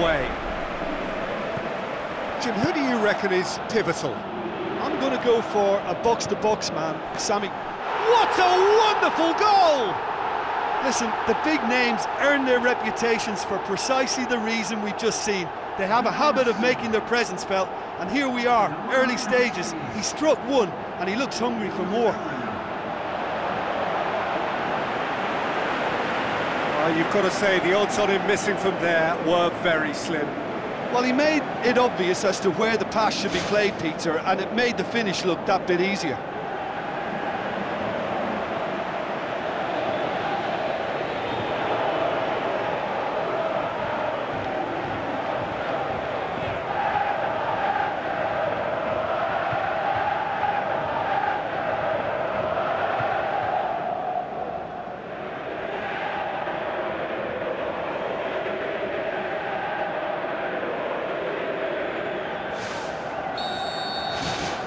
away. Jim, who do you reckon is pivotal? I'm going to go for a box-to-box man, Sammy. What a wonderful goal! Listen, the big names earn their reputations for precisely the reason we've just seen. They have a habit of making their presence felt, and here we are, early stages. He struck one, and he looks hungry for more. Uh, you've got to say, the odds on him missing from there were very slim. Well, he made it obvious as to where the pass should be played, Peter, and it made the finish look that bit easier.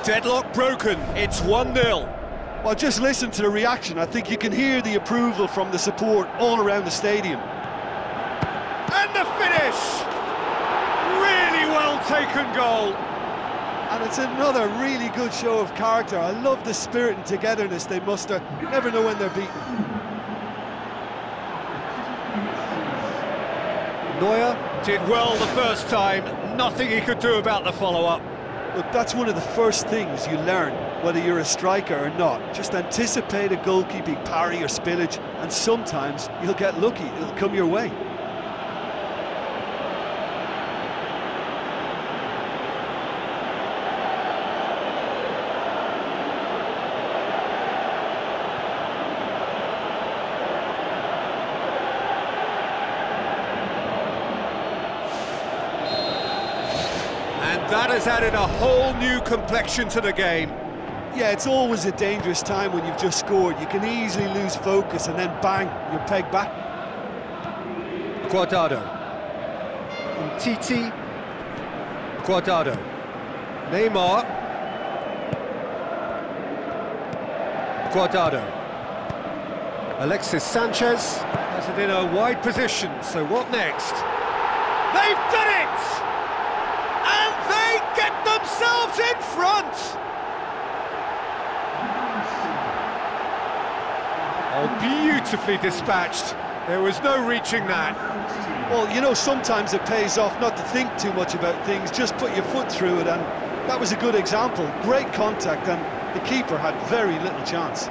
Deadlock broken, it's 1-0. Well, just listen to the reaction. I think you can hear the approval from the support all around the stadium. And the finish! Really well taken goal. And it's another really good show of character. I love the spirit and togetherness they muster. Never know when they're beaten. Neuer did well the first time, nothing he could do about the follow-up. Look, that's one of the first things you learn, whether you're a striker or not. Just anticipate a goalkeeping parry or spillage, and sometimes you'll get lucky, it'll come your way. That has added a whole new complexion to the game. Yeah, it's always a dangerous time when you've just scored. You can easily lose focus and then bang, you're pegged back. Guardado. Titi. Guardado. Neymar. Guardado. Alexis Sanchez has it in a wide position, so what next? They've done it! Themselves in front! Oh, beautifully dispatched. There was no reaching that. Well, you know, sometimes it pays off not to think too much about things, just put your foot through it, and that was a good example. Great contact, and the keeper had very little chance.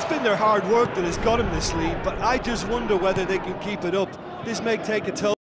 It's been their hard work that has got them this lead, but I just wonder whether they can keep it up. This may take a toll.